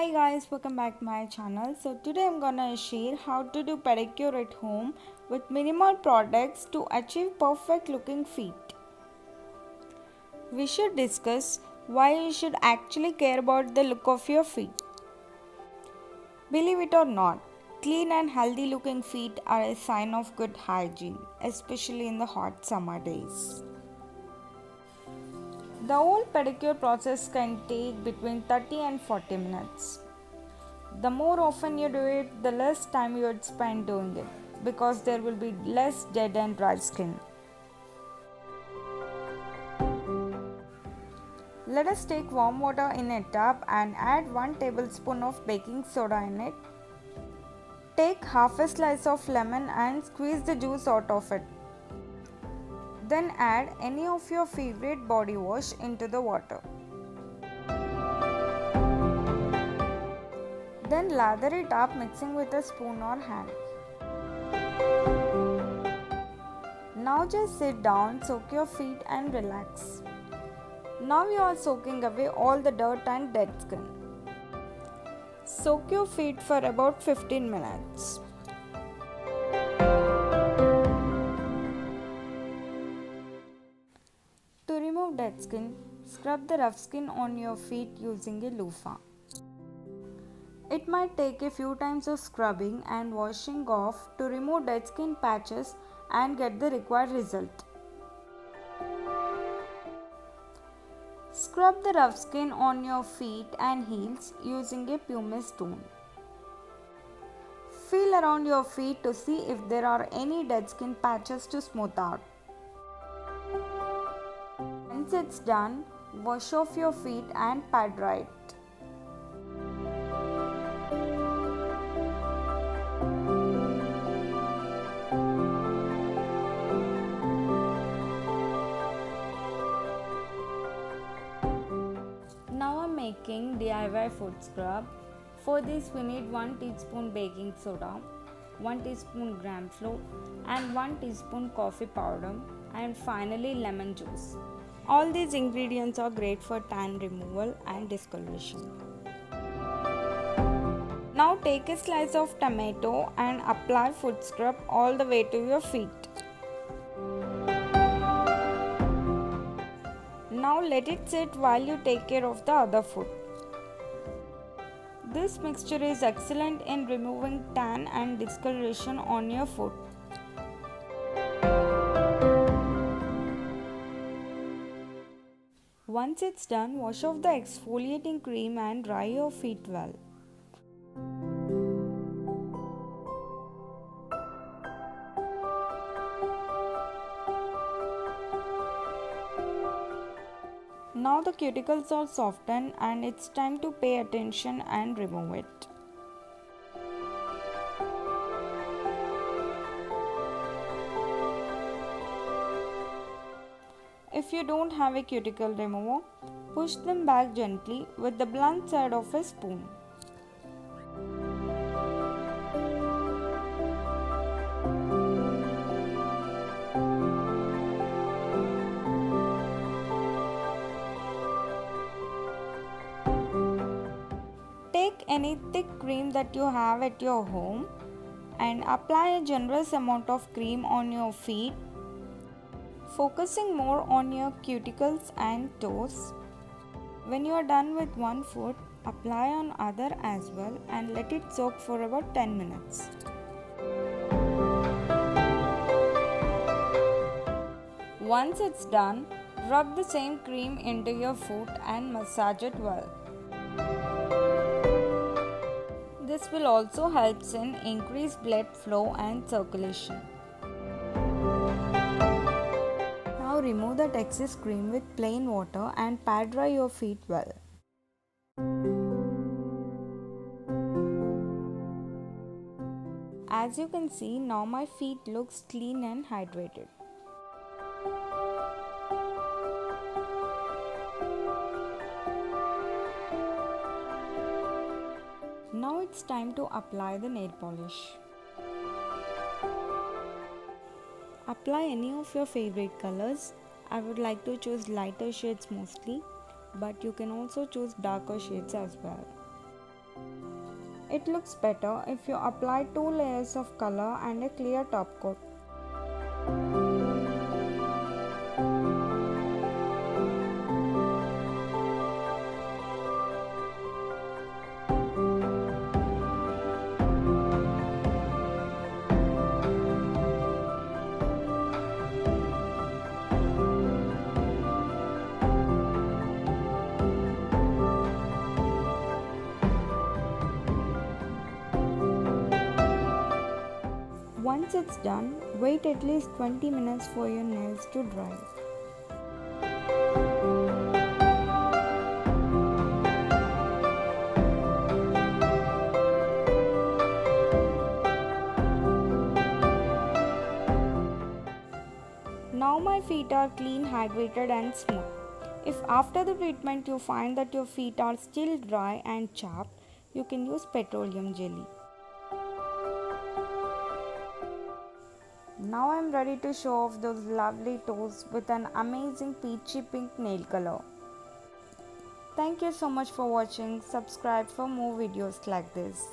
Hi guys, welcome back to my channel. So today I'm gonna share how to do pedicure at home with minimal products to achieve perfect looking feet. We should discuss why you should actually care about the look of your feet. Believe it or not, clean and healthy looking feet are a sign of good hygiene, especially in the hot summer days. The whole pedicure process can take between 30 and 40 minutes. The more often you do it, the less time you would spend doing it because there will be less dead and dry skin. Let us take warm water in a tub and add 1 tablespoon of baking soda in it. Take half a slice of lemon and squeeze the juice out of it. Then add any of your favorite body wash into the water. Then lather it up mixing with a spoon or hand. Now just sit down, soak your feet and relax. Now you are soaking away all the dirt and dead skin. Soak your feet for about 15 minutes. Skin, scrub the rough skin on your feet using a loofah. It might take a few times of scrubbing and washing off to remove dead skin patches and get the required result. Scrub the rough skin on your feet and heels using a pumice stone. Feel around your feet to see if there are any dead skin patches to smooth out. Once it's done, wash off your feet and pad dry it. Now I'm making DIY foot scrub. For this we need 1 teaspoon baking soda, 1 teaspoon gram flour and 1 teaspoon coffee powder and finally lemon juice. All these ingredients are great for tan removal and discoloration. Now take a slice of tomato and apply foot scrub all the way to your feet. Now let it sit while you take care of the other foot. This mixture is excellent in removing tan and discoloration on your foot. Once it's done, wash off the exfoliating cream and dry your feet well. Now the cuticles are softened and it's time to pay attention and remove it. If you don't have a cuticle remover, push them back gently with the blunt side of a spoon. Take any thick cream that you have at your home and apply a generous amount of cream on your feet, focusing more on your cuticles and toes. When you are done with one foot, apply on other as well and let it soak for about 10 minutes. Once it's done, rub the same cream into your foot and massage it well. This will also help in increase blood flow and circulation. Remove that excess cream with plain water and pad dry your feet well. As you can see now my feet looks clean and hydrated. Now it's time to apply the nail polish. Apply any of your favorite colors. I would like to choose lighter shades mostly, but you can also choose darker shades as well. It looks better if you apply two layers of color and a clear top coat. Once it's done, wait at least 20 minutes for your nails to dry. Now my feet are clean, hydrated and smooth. If after the treatment you find that your feet are still dry and chapped, you can use petroleum jelly. Now I'm ready to show off those lovely toes with an amazing peachy pink nail color. Thank you so much for watching. Subscribe for more videos like this.